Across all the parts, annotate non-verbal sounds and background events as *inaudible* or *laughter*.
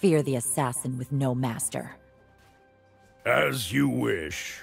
Fear the assassin with no master. As you wish.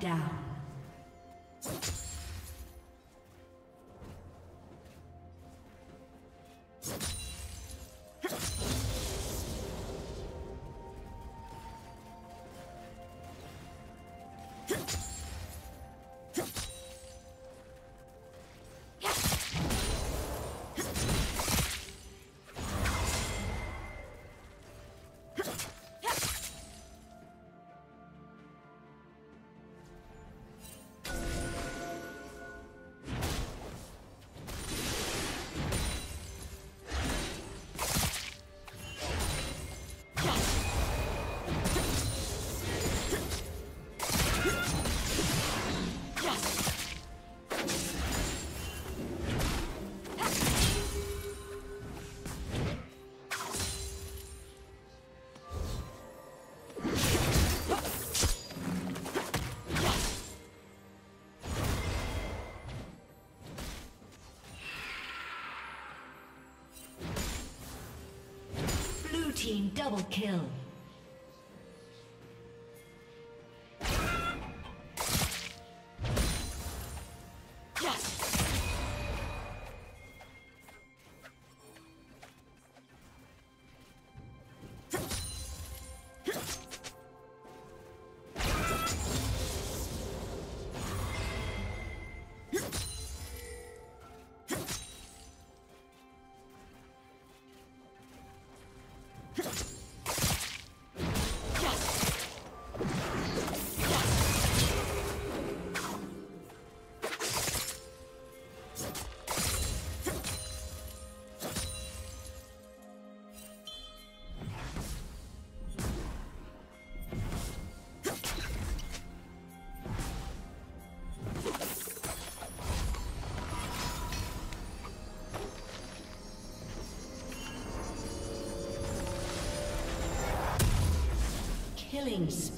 Down. team double kill. Yes. Killing spree.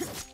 Huh. *laughs*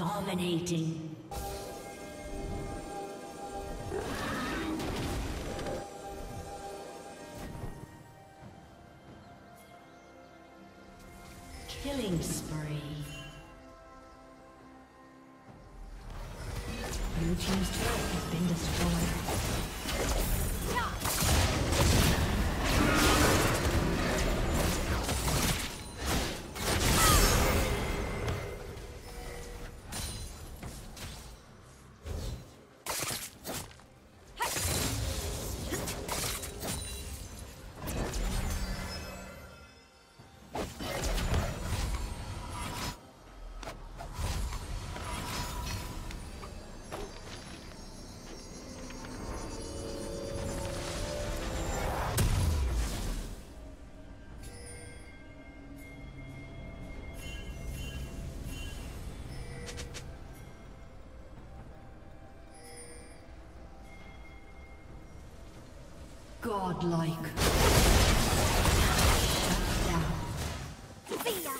Dominating. Godlike. Legendary. Unstoppable.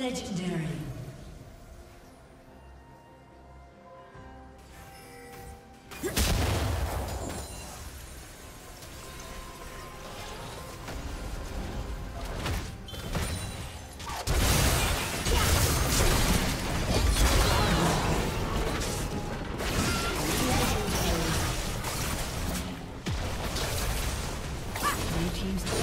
Legendary. Blue team's